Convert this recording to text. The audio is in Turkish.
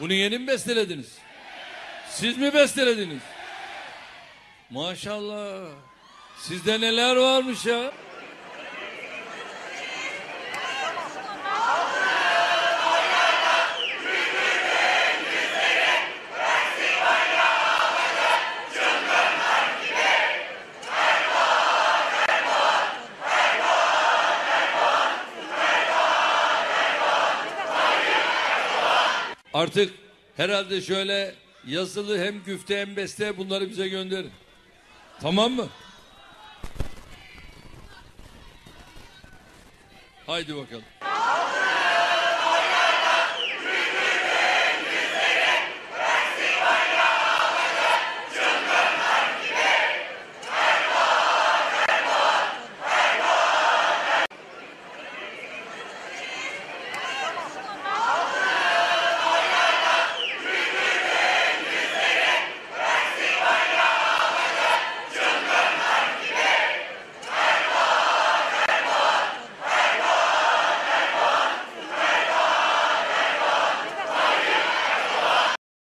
Bunu yeni mi bestelediniz? Siz mi bestelediniz? Maşallah. Sizde neler varmış ya? Artık herhalde şöyle yazılı hem güfte hem beste bunları bize gönderin. Tamam mı? Haydi bakalım.